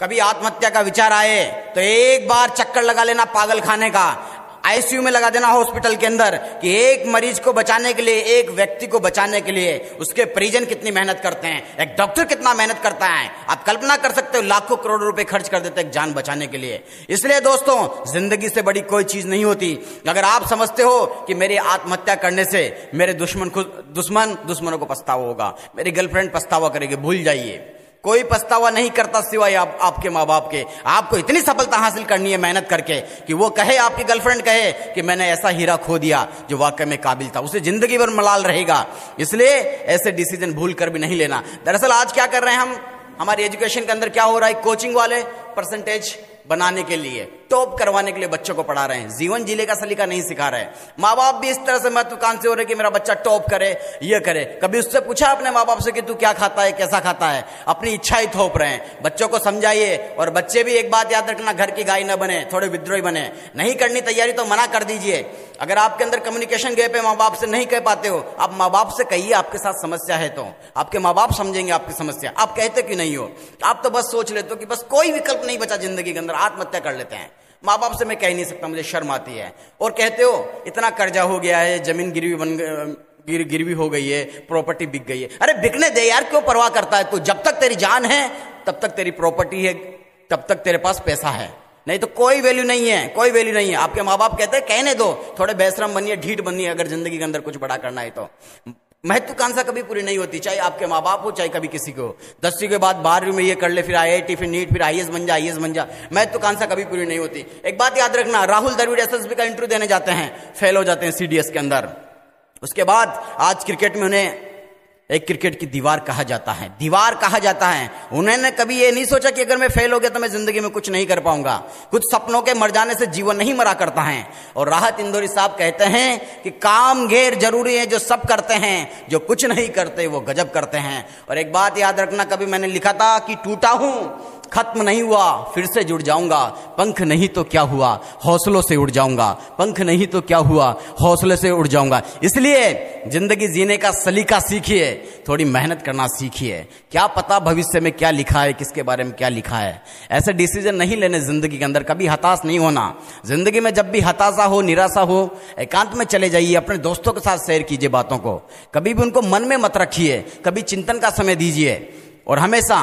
कभी आत्महत्या का विचार आए तो एक बार चक्कर लगा लेना पागल खाने का। आईसीयू में लगा देना हॉस्पिटल के अंदर कि एक मरीज़ को बचाने के लिए, एक व्यक्ति को बचाने के लिए उसके परिजन कितनी मेहनत करते हैं, एक डॉक्टर कितना मेहनत करता है। आप कल्पना कर सकते हो, लाखों करोड़ रुपए खर्च कर देते हैं जान बचाने के लिए। इसलिए दोस्तों, ज़िंदगी से बड़ी कोई चीज़ नहीं होती। अगर आप समझते हो कि मेरी आत्महत्या करने से मेरे दुश्मन दुश्मन दुश्मनों को पछतावा होगा, मेरी गर्लफ्रेंड पछतावा करेगी, भूल जाइए। कोई पछतावा नहीं करता सिवाय आप, आपके माँ बाप के। आपको इतनी सफलता हासिल करनी है मेहनत करके कि वो कहे आपकी गर्लफ्रेंड कहे कि मैंने ऐसा हीरा खो दिया जो वाकई में काबिल था। उसे ज़िंदगी भर मलाल रहेगा। इसलिए ऐसे डिसीज़न भूल कर भी नहीं लेना। दरअसल आज क्या कर रहे हैं हम? हमारी एजुकेशन के अंदर क्या हो रहा है? कोचिंग वाले परसेंटेज बनाने के लिए। टॉप करवाने के लिए बच्चों को पढ़ा रहे हैं। जीवन जीने का सलीका नहीं सिखा रहे माँ बाप भी इस तरह से महत्वाकांक्षी हो रहे कि मेरा बच्चा टॉप करे, ये करे। कभी उससे पूछा अपने माँ बाप से कि तू क्या खाता है, कैसा खाता है? अपनी इच्छा ही थोप रहे हैं। बच्चों को समझाइए और बच्चे भी एक बात याद रखना, घर की गाय न बने, थोड़े विद्रोही बने। नहीं करनी तैयारी तो मना कर दीजिए। अगर आपके अंदर कम्युनिकेशन गैप है माँ बाप से नहीं कह पाते हो, आप माँ बाप से कहिए आपके साथ समस्या है तो। आपके माँ बाप समझेंगे आपकी समस्या। आप कहते क्यों नहीं हो? आप तो बस सोच लेते हो कि बस कोई विकल्प नहीं बचा ज़िंदगी के अंदर, आत्महत्या कर लेते हैं। माँ बाप से मैं कह नहीं सकता, मुझे शर्म आती है। और कहते हो, इतना कर्जा हो गया है, ज़मीन गिरवी बन गिर, गिरवी हो गई है प्रॉपर्टी बिक गई है। अरे बिकने दे यार, क्यों परवाह करता है तू? जब तक तेरी जान है, तब तक तेरी प्रॉपर्टी है, तब तक तेरे पास पैसा है। नहीं तो कोई वैल्यू नहीं है, कोई वैल्यू नहीं है। आपके माँ बाप कहते हैं, कहने दो, थोड़े बेसरम बनिए, ढीठ बनिए, अगर ज़िंदगी के अंदर कुछ बड़ा करना है तो। महत्वाकांक्षा कभी पूरी नहीं होती, चाहे आपके माँ बाप हो, चाहे कभी किसी को। दसवीं के बाद बारहवीं में ये कर ले, फिर आई आई फिर नीट, फिर आई बन जा आई बन जा। महत्वाकांक्षा कभी पूरी नहीं होती। एक बात याद रखना, राहुल द्रविड़ एसएसबी का इंटरव्यू देने जाते हैं, फेल हो जाते हैं सीडीएस के अंदर। उसके बाद आज क्रिकेट में उन्हें एक क्रिकेट की दीवार कहा जाता है। दीवार कहा जाता है। उन्होंने कभी ये नहीं सोचा कि अगर मैं फेल हो गया तो मैं ज़िंदगी में कुछ नहीं कर पाऊँगा। कुछ सपनों के मर जाने से जीवन नहीं मरा करता है। और राहत इंदौरी साहब कहते हैं कि काम घेर ज़रूरी है, जो सब करते हैं, जो कुछ नहीं करते, वो गजब करते हैं। और एक बात याद रखना, कभी मैंने लिखा था कि टूटा हूँ खत्म नहीं हुआ, फिर से जुड़ जाऊँगा। पंख नहीं तो क्या हुआ? हौसलों से उड़ जाऊँगा। पंख नहीं तो क्या हुआ? हौसले से उड़ जाऊँगा। इसलिए ज़िंदगी जीने का सलीका सीखिए, थोड़ी मेहनत करना सीखिए। क्या पता भविष्य में क्या लिखा है, किसके बारे में क्या लिखा है? ऐसे डिसीज़न नहीं लेने ज़िंदगी के अंदर, कभी हताश नहीं होना। ज़िंदगी में जब भी हताशा हो, निराशा हो, एकांत में चले जाइए, अपने दोस्तों के साथ शेयर कीजिए बातों को। कभी भी उनको मन में मत रखिए, कभी चिंतन का समय दीजिए। और हमेशा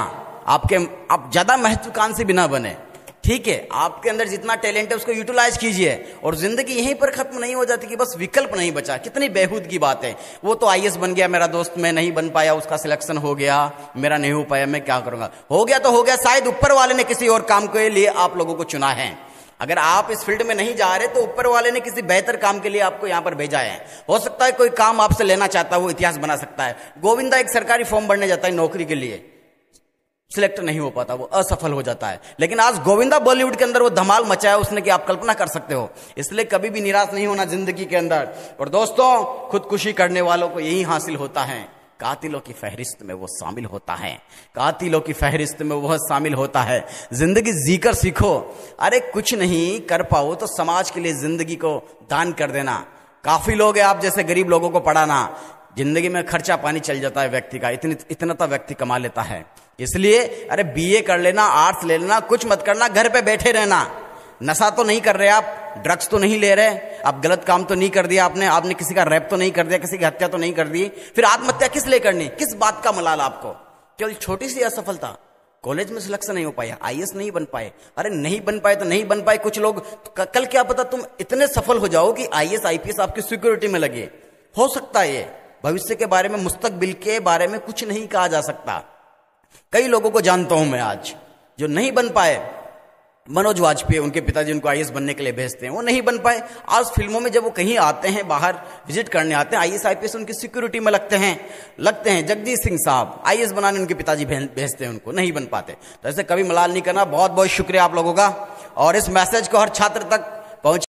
आपके, आप ज़्यादा महत्वाकांक्षी भी ना बने। ठीक है, आपके अंदर जितना टैलेंट है, उसको यूटिलाइज कीजिए और ज़िंदगी यहीं पर खत्म नहीं हो जाती कि बस विकल्प नहीं बचा। कितनी बेहूद की बात है। वो तो आई बन गया, मेरा दोस्त मैं नहीं बन पाया, उसका सिलेक्शन हो गया, मेरा नहीं हो पाया, मैं क्या करूँगा? हो गया तो हो गया, शायद ऊपर वाले ने किसी और काम के लिए आप लोगों को चुना है। अगर आप इस फ़ील्ड में नहीं जा रहे तो ऊपर वाले ने किसी बेहतर काम के लिए आपको यहाँ पर भेजा है। हो सकता है कोई काम आपसे लेना चाहता है, इतिहास बना सकता है। गोविंदा एक सरकारी फॉर्म भरने जाता है नौकरी के लिए। सिलेक्ट नहीं हो पाता, वो असफल हो जाता है। लेकिन आज गोविंदा बॉलीवुड के अंदर वो धमाल मचाया, उसने कि आप कल्पना कर सकते हो। इसलिए कभी भी निराश नहीं होना ज़िंदगी के अंदर। और दोस्तों, खुदकुशी करने वालों को यही हासिल होता है। कातिलों की फहरिस्त में वो शामिल होता है। कातिलों की फहरिस्त में वह शामिल होता है। ज़िंदगी जीकर सीखो। अरे कुछ नहीं कर पाओ तो समाज के लिए ज़िंदगी को दान कर देना। काफ़ी लोग हैं आप जैसे गरीब लोगों को पढ़ाना। ज़िंदगी में खर्चा पानी चल जाता है व्यक्ति का। इतनी, इतना तो व्यक्ति कमा लेता है। इसलिए, अरे बीए कर लेना आर्ट्स ले लेना, कुछ मत करना, घर पे बैठे रहना। नशा तो नहीं कर रहे आप ड्रग्स तो नहीं ले रहे। आप गलत काम तो नहीं कर दिया आपने आपने किसी का रैप तो नहीं कर दिया, किसी की हत्या तो नहीं कर दी। फिर आत्महत्या किस लिए करनी? किस बात का मलाल आपको? केवल छोटी सी असफलता। कॉलेज में सिलेक्शन नहीं हो पाया आई नहीं बन पाए। अरे नहीं बन पाए तो नहीं बन पाए, कुछ लोग तो कल क्या पता तुम इतने सफल हो जाओ कि आई एस आपकी सिक्योरिटी में लगे। हो सकता है भविष्य के बारे में मुस्तकबिल के बारे में कुछ नहीं कहा जा सकता। कई लोगों को जानता हूँ मैं आज, जो नहीं बन पाए। मनोज वाजपेयी, उनके पिताजी उनको आई बनने के लिए भेजते हैं। वो नहीं बन पाए। आज फ़िल्मों में जब वो कहीं आते हैं, बाहर विज़िट करने आते हैं, आईएएस आईपीएस उनकी सिक्योरिटी में लगते हैं। लगते हैं। जगदीश सिंह साहब, आईएएस बनाने उनके पिताजी भेजते हैं उनको। नहीं बन पाते। तो ऐसे कभी मलाल नहीं करना। बहुत बहुत शुक्रिया आप लोगों का। और इस मैसेज को हर छात्र तक पहुँच